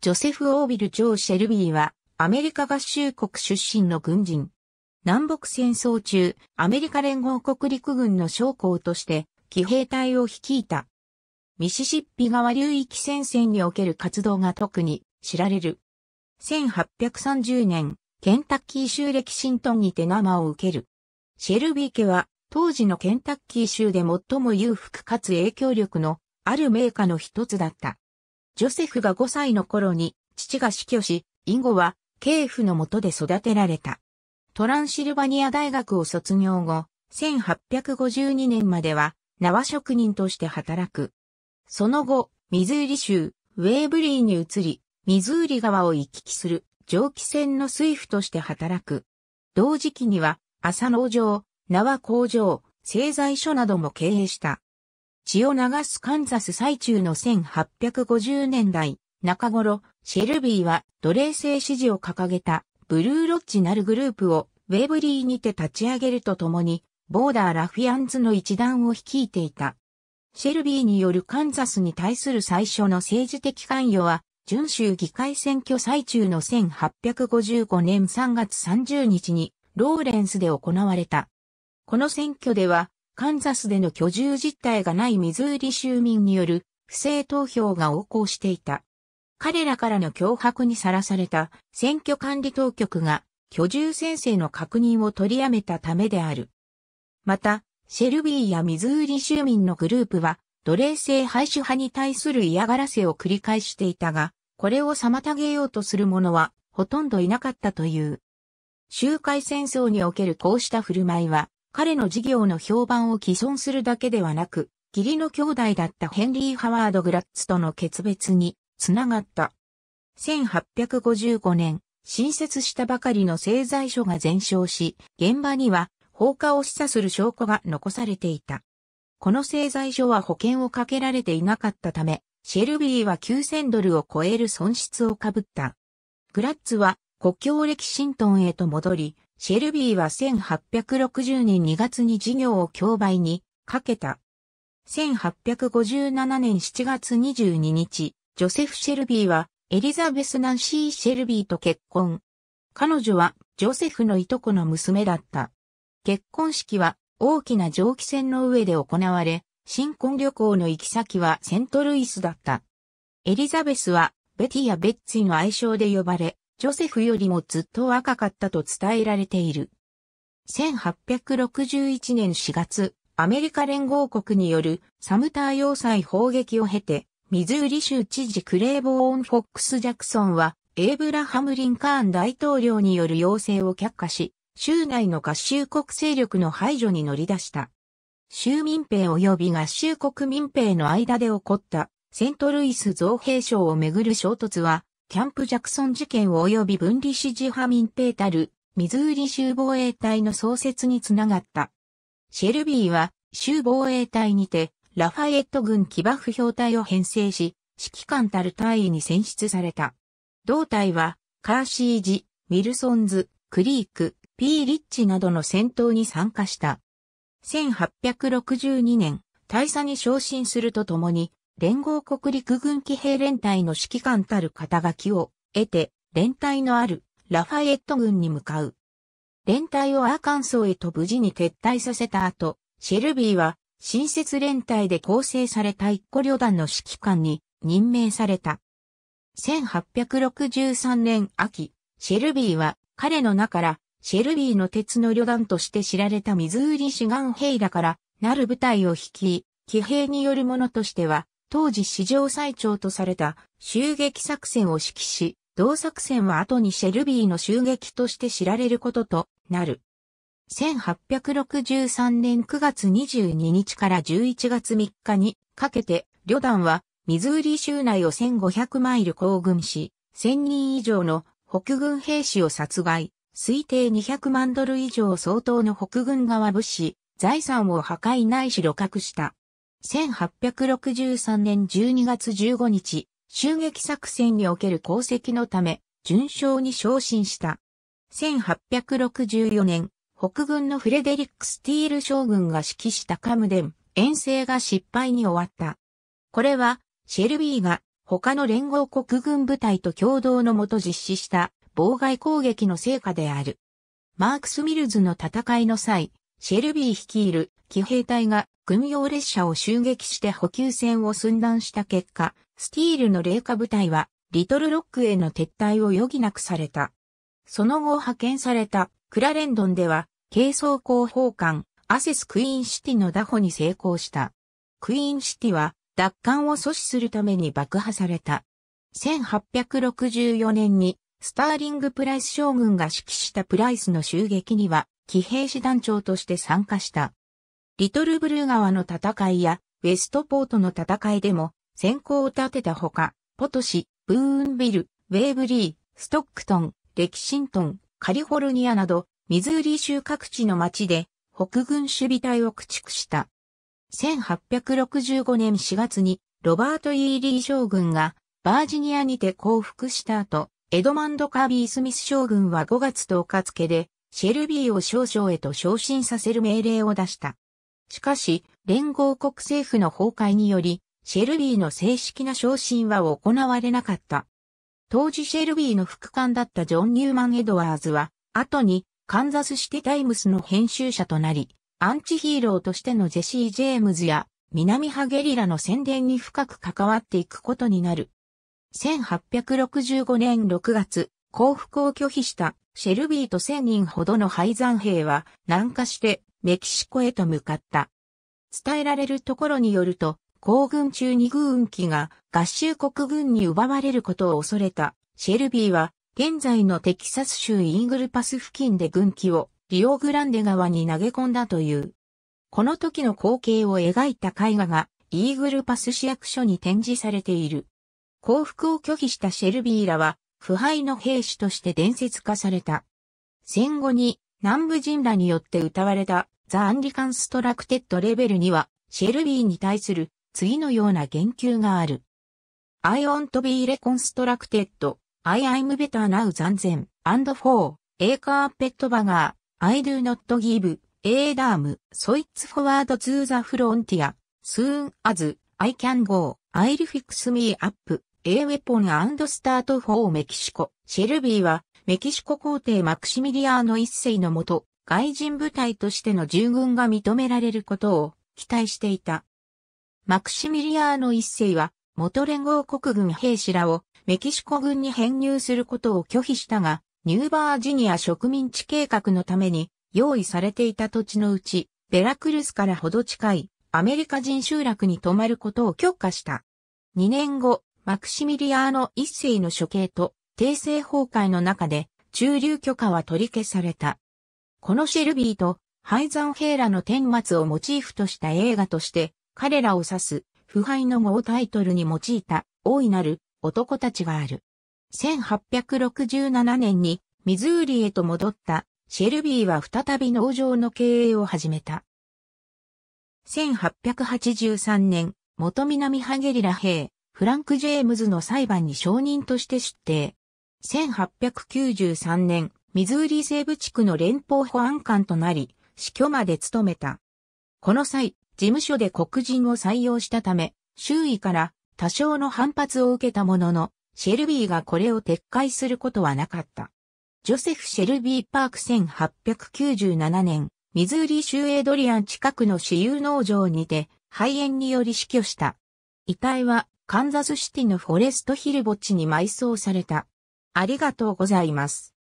ジョセフ・オービル・ジョー・シェルビーは、アメリカ合衆国出身の軍人。南北戦争中、アメリカ連合国陸軍の将校として、騎兵隊を率いた。ミシシッピ川流域戦線における活動が特に知られる。1830年、ケンタッキー州レキシントンにて生を受ける。シェルビー家は当時のケンタッキー州で最も裕福かつ影響力のある名家の一つだった。ジョセフが5歳の頃に父が死去し、以後は系譜の下で育てられた。トランシルバニア大学を卒業後、1852年までは縄職人として働く。その後、ミズーリ州、ウェーブリーに移り、ミズーリ川を行き来する蒸気船の水夫として働く。同時期には、朝農場、縄工場、製材所なども経営した。血を流すカンザス最中の1850年代中頃、シェルビーは奴隷制支持を掲げたブルーロッジなるグループをウェーブリーにて立ち上げるとともに、ボーダーラフィアンズの一団を率いていた。シェルビーによるカンザスに対する最初の政治的関与は、準州議会選挙最中の1855年3月30日にローレンスで行われた。この選挙では、カンザスでの居住実態がないミズーリ州民による不正投票が横行していた。彼らからの脅迫にさらされた選挙管理当局が居住宣誓の確認を取りやめたためである。また、シェルビーやミズーリ州民のグループは奴隷制廃止派に対する嫌がらせを繰り返していたが、これを妨げようとする者はほとんどいなかったという。周回戦争におけるこうした振る舞いは、彼の事業の評判を毀損するだけではなく、義理の兄弟だったヘンリー・ハワード・グラッツとの決別につながった。1855年、新設したばかりの製材所が全焼し、現場には放火を示唆する証拠が残されていた。この製材所は保険をかけられていなかったため、シェルビーは9000ドルを超える損失をかぶった。グラッツは国境レキシントンへと戻り、シェルビーは1860年2月に事業を競売にかけた。1857年7月22日、ジョセフ・シェルビーはエリザベス・ナンシー・シェルビーと結婚。彼女はジョセフのいとこの娘だった。結婚式は大きな蒸気船の上で行われ、新婚旅行の行き先はセントルイスだった。エリザベスはベティやベッツィの愛称で呼ばれ、ジョセフよりもずっと若かったと伝えられている。1861年4月、アメリカ連合国によるサムター要塞砲撃を経て、ミズーリ州知事クレーボーン・フォックス・ジャクソンは、エイブラハム・リンカーン大統領による要請を却下し、州内の合衆国勢力の排除に乗り出した。州民兵及び合衆国民兵の間で起こったセントルイス造兵省をめぐる衝突は、キャンプ・ジャクソン事件及び分離支持派民兵たる、ミズーリ州防衛隊の創設につながった。シェルビーは、州防衛隊にて、ラファエット軍騎馬不評隊を編成し、指揮官たる隊員に選出された。同隊は、カーシージ、ミルソンズ、クリーク、ピーリッチなどの戦闘に参加した。1862年、大佐に昇進するとともに、連合国陸軍騎兵連隊の指揮官たる肩書きを得て、連隊のあるラファエット軍に向かう。連隊をアーカンソーへと無事に撤退させた後、シェルビーは新設連隊で構成された一個旅団の指揮官に任命された。1863年秋、シェルビーは彼の名からシェルビーの鉄の旅団として知られたミズーリ志願兵らからなる部隊を率い、騎兵によるものとしては当時史上最長とされた襲撃作戦を指揮し、同作戦は後にシェルビーの襲撃として知られることとなる。1863年9月22日から11月3日にかけて、旅団はミズーリ州内を1500マイル行軍し、1000人以上の北軍兵士を殺害、推定200万ドル以上相当の北軍側物資、財産を破壊ないし露獲した。1863年12月15日、襲撃作戦における功績のため、準将に昇進した。1864年、北軍のフレデリック・スティール将軍が指揮したカムデン、遠征が失敗に終わった。これは、シェルビーが他の連合国軍部隊と共同のもと実施した妨害攻撃の成果である。マークス・ミルズの戦いの際、シェルビー率いる騎兵隊が軍用列車を襲撃して補給線を寸断した結果、スティールの霊下部隊はリトルロックへの撤退を余儀なくされた。その後派遣されたクラレンドンでは、軽装甲砲艦アセスクイーンシティの打破に成功した。クイーンシティは奪還を阻止するために爆破された。1864年にスターリング・プライス将軍が指揮したプライスの襲撃には騎兵士団長として参加した。リトルブルー川の戦いやウェストポートの戦いでも先行を立てたほか、ポトシ、ブーンビル、ウェーブリー、ストックトン、レキシントン、カリフォルニアなど、ミズーリ州各地の町で北軍守備隊を駆逐した。1865年4月にロバート・ E・リー将軍がバージニアにて降伏した後、エドマンド・カービー・スミス将軍は5月10日付でシェルビーを少将へと昇進させる命令を出した。しかし、連合国政府の崩壊により、シェルビーの正式な昇進は行われなかった。当時シェルビーの副官だったジョン・ニューマン・エドワーズは、後にカンザスシティタイムスの編集者となり、アンチヒーローとしてのジェシー・ジェームズや南ハゲリラの宣伝に深く関わっていくことになる。1865年6月、降伏を拒否したシェルビーと1000人ほどの廃山兵は南下してメキシコへと向かった。伝えられるところによると、行軍中に軍機が合衆国軍に奪われることを恐れたシェルビーは現在のテキサス州イーグルパス付近で軍機をリオグランデ川に投げ込んだという。この時の光景を描いた絵画がイーグルパス市役所に展示されている。降伏を拒否したシェルビーらは腐敗の兵士として伝説化された。戦後に南部人らによって歌われたザ・アンリカンストラクテッドレベルにはシェルビーに対する次のような言及がある。I want to be reconstructed. I am better now than them. And for a carpet bagger. I do not give a damn, so it's forward to the frontier. Soon as I can go, I'll fix me up, a weapon and start for Mexico. シェルビーはメキシコ皇帝マクシミリアーノ一世のもと、外人部隊としての従軍が認められることを期待していた。マクシミリアーノ一世は元連合国軍兵士らをメキシコ軍に編入することを拒否したが、ニューバージニア植民地計画のために用意されていた土地のうち、ベラクルスからほど近いアメリカ人集落に泊まることを許可した。2年後、マクシミリアーノ一世の処刑と帝政崩壊の中で駐留許可は取り消された。このシェルビーとハイザンヘイラの顛末をモチーフとした映画として彼らを指す腐敗の語をタイトルに用いた大いなる男たちがある。1867年にミズーリへと戻ったシェルビーは再び農場の経営を始めた。1883年、元南ハゲリラ兵、フランク・ジェームズの裁判に証人として出廷。1893年、ミズーリ西部地区の連邦保安官となり、死去まで務めた。この際、事務所で黒人を採用したため、周囲から多少の反発を受けたものの、シェルビーがこれを撤回することはなかった。ジョセフ・シェルビー・パーク1897年、ミズーリ州エドリアン近くの私有農場にて肺炎により死去した。遺体はカンザスシティのフォレストヒル墓地に埋葬された。ありがとうございます。